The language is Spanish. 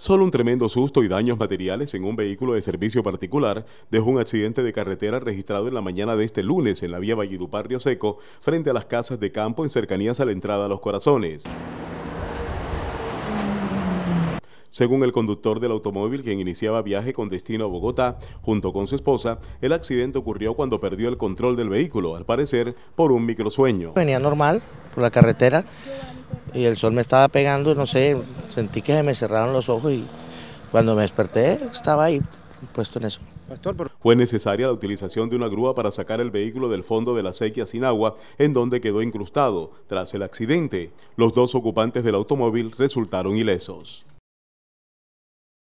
Solo un tremendo susto y daños materiales en un vehículo de servicio particular dejó un accidente de carretera registrado en la mañana de este lunes en la vía Vallidupar Río Seco frente a las casas de campo en cercanías a la entrada a Los Corazones. Según el conductor del automóvil, quien iniciaba viaje con destino a Bogotá, junto con su esposa, el accidente ocurrió cuando perdió el control del vehículo, al parecer por un microsueño. Venía normal por la carretera y el sol me estaba pegando, no sé, sentí que se me cerraron los ojos y cuando me desperté estaba ahí puesto en eso. Fue necesaria la utilización de una grúa para sacar el vehículo del fondo de la sequía sin agua, en donde quedó incrustado. Tras el accidente, los dos ocupantes del automóvil resultaron ilesos.